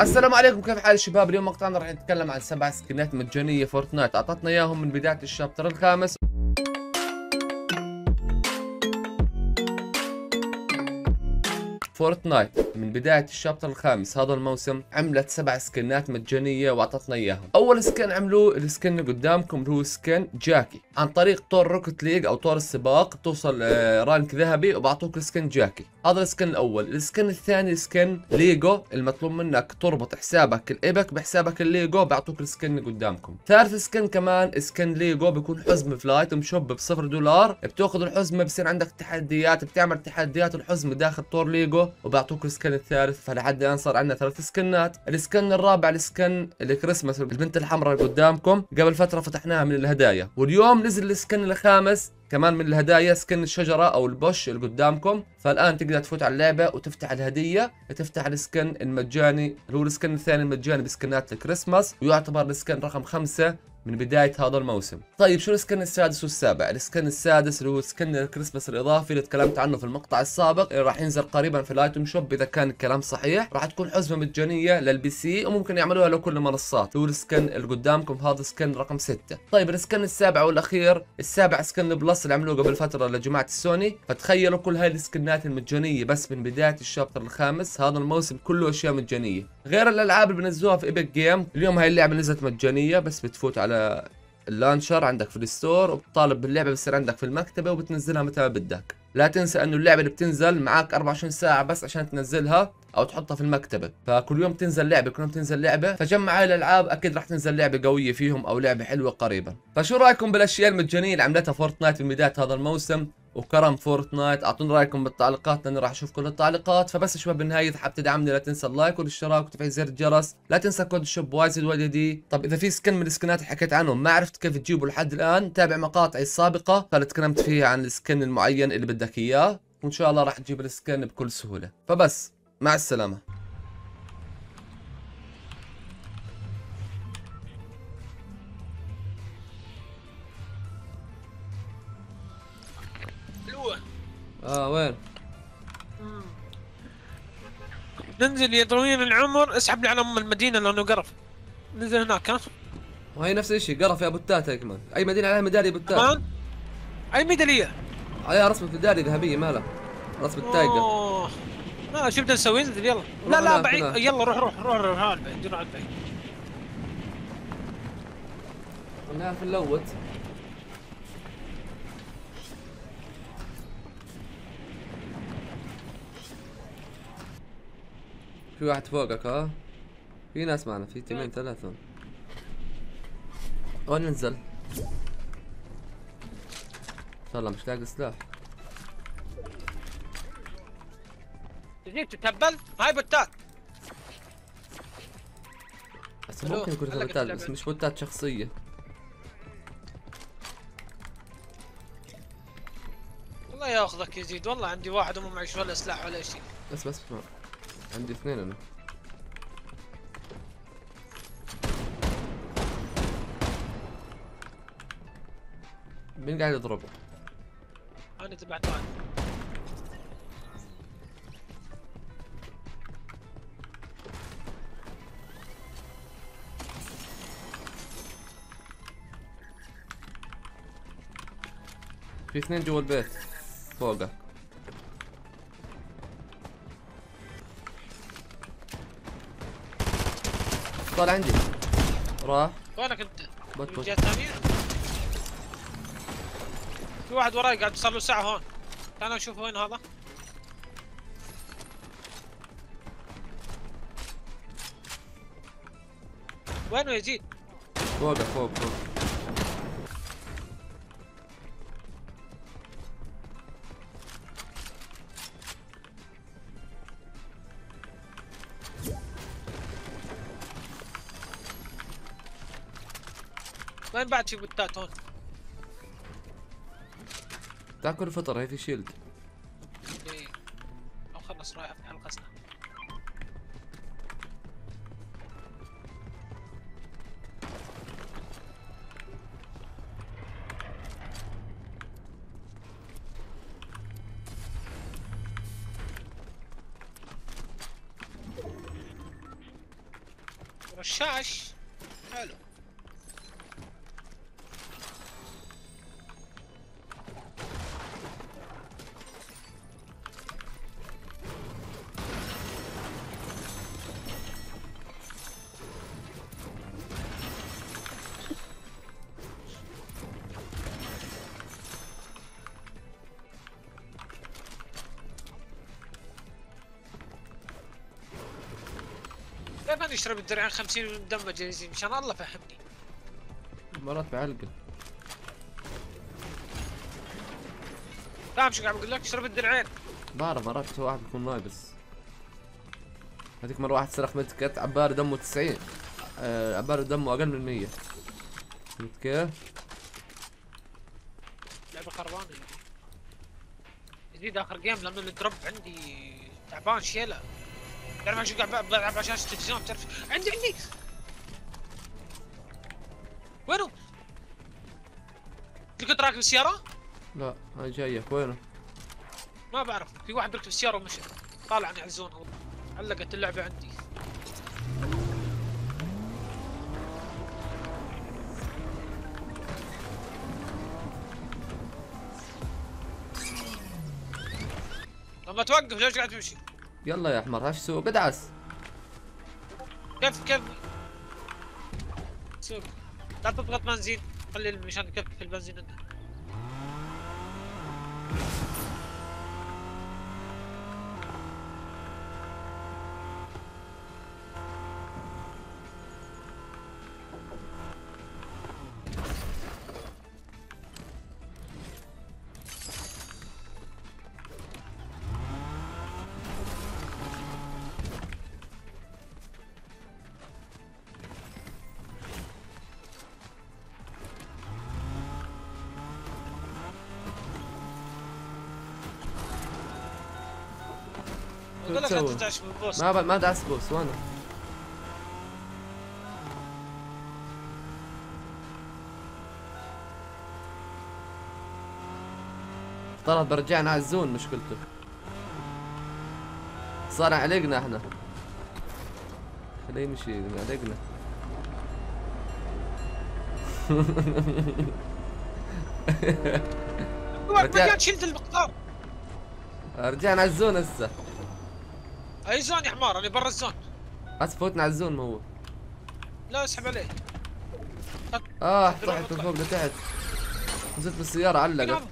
السلام عليكم كيف حال الشباب؟ اليوم مقطعنا راح نتكلم عن سبع سكنات مجانية Fortnite. أعطتنا إياهم من بداية ال chapter الخامس. Fortnite من بداية ال chapter الخامس. هذا الموسم عملت سبع سكنات مجانية وأعطتنا إياهم. أول skin عملوه ال skin اللي قدامكم اللي هو skin جاكي. عن طريق طور Rocket League أو طور السباق توصل آه، rank ذهبي وبعطوك ال skin جاكي. هذا ال skin الأول. ال skin الثاني skin Lego المطلوب منك تربط حسابك ال Epic بحسابك الليجو بيعطوك ال skin اللي قدامكم. ثالث skin كمان skin Lego بيكون حزمه ف ال item shop بصفر دولار. بتأخذ الحزمه بصير عندك تحديات بتعمل تحديات الحزمه داخل طور ليجو. وبعطوك ال skin الثالث فلحد الآن صار عندنا ثلاث سكنات. ال skin الرابع ال skin ال Christmas البنت الحمراء اللي قدامكم. قبل فترة فتحناها من الهدايا. واليوم نزل ال skin الخامس كمان من الهدايا skin الشجرة أو ال bush اللي قدامكم. فالآن تقدر تفوت على اللعبة وتفتح الهدية تفتح ال skin المجاني اللي هو ال skin الثاني المجاني بسكنات الكريسماس. ويعتبر ال skin رقم خمسة من بداية هذا الموسم. طيب شو ال skin السادس والسابع؟ ال skin السادس اللي هو skin ال Christmas الإضافي اللي تكلمت عنه في المقطع السابق اللي راح ينزل قريبا في ال item shop إذا كان الكلام صحيح. راح تكون حزمة مجانية لل PC وممكن يعملوها لكل المنصات. هو ال skin اللي قدامكم هذا skin رقم ستة. طيب ال skin السابع والأخير السابع skin Plus اللي عملوه قبل فترة لجماعة السوني فتخيلوا كل هاي السكنات المجانية بس من بداية ال chapter الخامس هذا الموسم كله أشياء مجانية. غير الألعاب اللي بنزلوها في Epic Games اليوم هاي اللعبة نزلت مجانية بس بتفوت على ال launcher عندك في ال store وبتطالب باللعبة بتصير عندك في المكتبة وبتنزلها متى ما بدك. لا تنسى إنه اللعبة اللي بتنزل معك 24 ساعة بس عشان تنزلها أو تحطها في المكتبة. فكل يوم تنزل لعبة كل يوم تنزل لعبة فجمع هاي الألعاب أكيد راح تنزل لعبة قوية فيهم أو لعبة حلوة قريبا. فشو رأيكم بالأشياء المجانية اللي عملتها Fortnite من بداية هذا الموسم؟ وكرم Fortnite اعطونا رأيكم بالتعليقات لأني راح أشوف كل التعليقات. فبس شباب بالنهاية إذا حاب تدعمني لا تنسى ال like والاشتراك وتفعيل زر الجرس. لا تنسى code ال shop وايز الودي دي طب إذا في skin من السكنات حكيت عنهم ما عرفت كيف تجيبه لحد الآن تابع مقاطعي السابقة. اللي تكلمت فيها عن ال skin المعين اللي بدك إياه وإن شاء الله راح تجيب ال skin بكل سهولة. فبس مع السلامة. آه وين؟ ننزل يا طويل العمر اسحب لي على أم المدينة لأنه قرف. ننزل هناك ها؟ وهي نفس الشيء قرف يا بوتات كمان. أي مدينة عليها ميدالية بوتات كمان؟ أي ميدالية؟ عليها رسمه ميداليه ذهبيه مالها رسمه ال tiger. أوه. لا شو بدنا نسوي انزل يلا. لا لا بعيد. يلا روح روح روح روح هذا بعيد روح بعيد. قلناها في ال loot. في واحد فوقك ها في ناس معنا في تيمين ثلاثة. وين ننزل؟ ان شاء الله مش لاقي سلاح. جيت تتبل؟ هاي بوتات. بس ممكن يكون بوتات بس مش بوتات شخصية. والله ياخذك يزيد. والله عندي واحد وما معي ولا سلاح ولا شيء بس بس اسمع عندي اثنين أنا. مين قاعد يضرب؟ أنا تبعت واحد. في اثنين جوا البيت. فوقك طالع عندي. راح وينك انت؟ الجهه الثانية في واحد وراي قاعد صار له ساعة هون. تعال نشوف وين هذا. وينه يزيد؟ فوق فوق فوق وين بعد شي بوتات هون؟ تاكل فطر هي في شيلد إيه. أو خلص رايح أفتح القصنع رشاش حلو أنا اشرب الدرعين 50 مدمج يا زين مشان الله فهمني. مرات بعلقه فاهم شو قاعد بقول لك؟ اشرب الدرعين بعرف مرات واحد بيكون ناقص هذيك مرة واحد سرق متكت عبار دمه 90 آه عبار دمه أقل من 100 فهمت كيف؟ لعبة خربانه جديد آخر جيم لأنه الدروب عندي تعبان شيلة. تعرف شو قاعد بلعب على شاشه التلفزيون تعرف عندي عندي وينه؟ كنت راكب السياره؟ لا هاي جايك وينه؟ ما بعرف في واحد بركب السياره ومشى طالع عن الزون علقت اللعبة عندي لما توقف ليش قاعد تمشي؟ يلا يا حمار هاش سوق ادعس كيف كيف؟ سوق. لا تضغط بنزين خلي مشان يكفي البنزين عندك. تسوي؟ ما. ما دعس بوس وأنا افترض برجعنا على الزون مشكلته صار علقنا إحنا خليه يمشي علقنا رجع. مكان شلت المقطار رجعنا على الزون هسه أي زون يا حمار أنا برا الزون. هسه فوتنا على الزون ما هو لا اسحب عليه. آه طلعت من فوق لتحت. نزلت بالسيارة علقت.